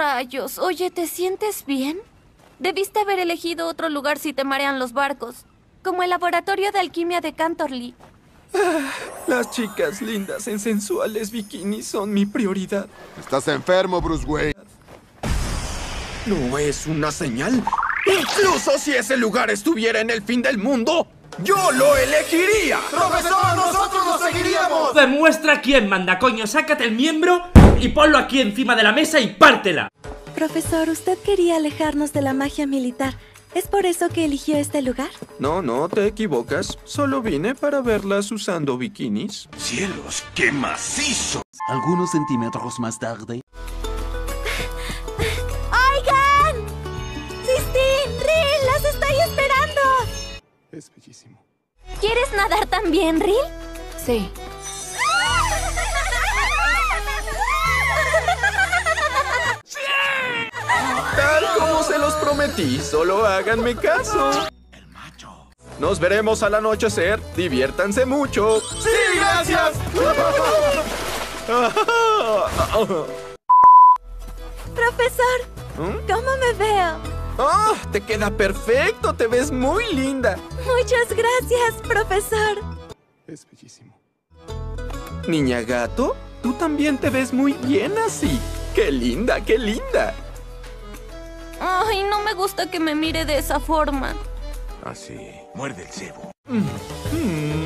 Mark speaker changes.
Speaker 1: Rayos, oye, ¿te sientes bien? Debiste haber elegido otro lugar si te marean los barcos, como el laboratorio de alquimia de Cantorly.
Speaker 2: Las chicas lindas en sensuales bikinis son mi prioridad.
Speaker 3: Estás enfermo, Bruce Wayne.
Speaker 2: ¿No es una señal? Incluso si ese lugar estuviera en el fin del mundo, yo lo elegiría.
Speaker 4: ¡Profesor, nosotros lo seguiríamos!
Speaker 5: Demuestra quién manda, coño. Sácate el miembro y ponlo aquí encima de la mesa y pártela.
Speaker 6: Profesor, usted quería alejarnos de la magia militar. ¿Es por eso que eligió este lugar?
Speaker 2: No, no, te equivocas. Solo vine para verlas usando bikinis.
Speaker 4: ¡Cielos, qué macizo!
Speaker 7: Algunos centímetros más tarde.
Speaker 6: ¡Oigan! ¡Sistine! ¡Rill! ¡Las estoy esperando!
Speaker 3: Es bellísimo.
Speaker 1: ¿Quieres nadar también, Ril? Sí.
Speaker 2: Prometí, solo háganme caso.
Speaker 4: El macho.
Speaker 2: Nos veremos al anochecer. Diviértanse mucho.
Speaker 4: ¡Sí, gracias!
Speaker 6: Profesor,
Speaker 2: ¿Mm?
Speaker 6: ¿cómo me veo?
Speaker 2: ¡Oh! Te queda perfecto. Te ves muy linda.
Speaker 6: Muchas gracias, profesor.
Speaker 3: Es bellísimo.
Speaker 2: Niña gato, tú también te ves muy bien así. ¡Qué linda, qué linda!
Speaker 1: no me gusta que me mire de esa forma.
Speaker 4: Ah, Así, muerde el cebo.
Speaker 2: Mm, mm.